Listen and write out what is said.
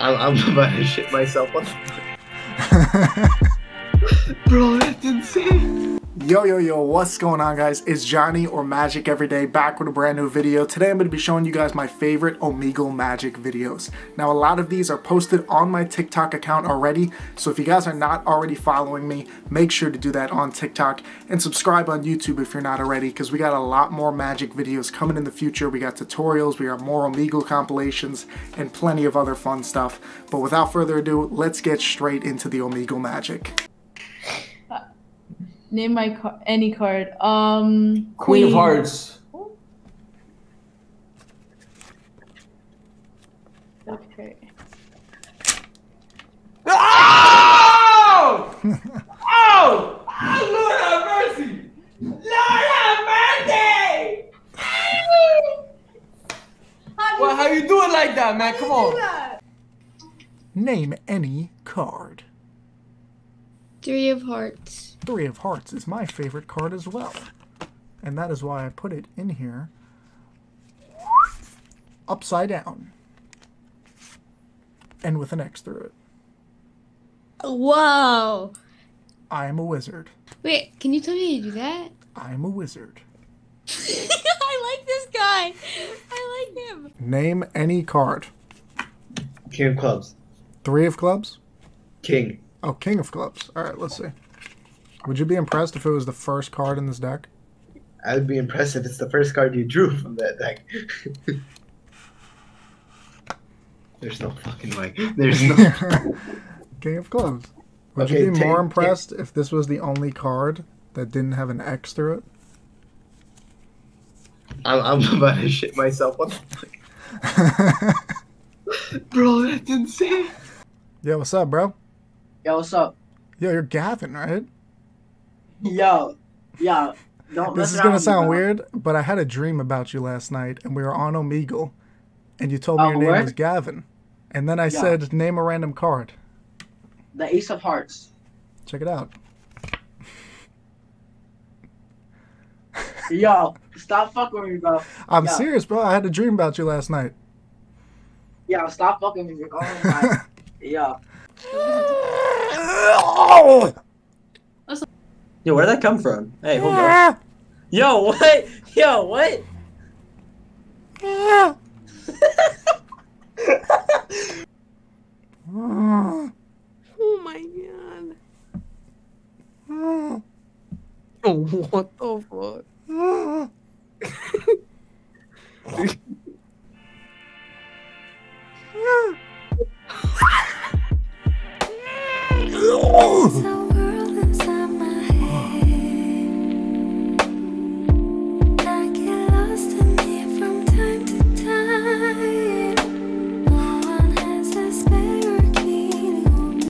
I'm, I'm about to shit myself. Bro, that's insane. Yo, yo, yo, what's going on guys? It's Johnny or Magic Everyday back with a brand new video. Today I'm going to be showing you guys my favorite Omegle Magic videos. Now a lot of these are posted on my TikTok account already, so if you guys are not already following me, make sure to do that on TikTok and subscribe on YouTube if you're not already because we got a lot more Magic videos coming in the future. We got tutorials, we got more Omegle compilations, and plenty of other fun stuff. But without further ado, let's get straight into the Omegle Magic. Name my car- any card. Um, Queen of Hearts. Okay. Oh! oh! Oh, Lord have mercy! Lord have mercy! well, how you doing like that, man? Come on. Name any card. Three of Hearts. Three of Hearts is my favorite card as well. And that is why I put it in here upside down. And with an X through it. Whoa! I am a wizard. Wait, can you tell me how to do that? I am a wizard. I like this guy. I like him. Name any card. King of clubs. Three of clubs? King. Oh, King of clubs. Alright, let's see. Would you be impressed if it was the first card in this deck? I would be impressed if it's the first card you drew from that deck. There's no fucking way. There's no. King of clubs. Would Okay, you be take- more take- impressed if this was the only card that didn't have an X through it? I'm, I'm about to shit myself. What the Bro, that's insane. Yo, what's up, bro? Yo, what's up? Yo, you're Gavin, right? Yo, yo, don't. This is gonna sound weird, but I had a dream about you last night, and we were on Omegle, and you told me Oh, your name word? was Gavin, and then I Yeah. said, name a random card. The Ace of Hearts. Check it out. Yo, stop fucking with me, bro. I'm serious, bro. I had a dream about you last night. Yo, stop fucking with me. Oh my. Yo. Yo, where'd that come from? Hey, hold on. Yo, what? Yo, what? oh my god. Oh, what the fuck? Ooh.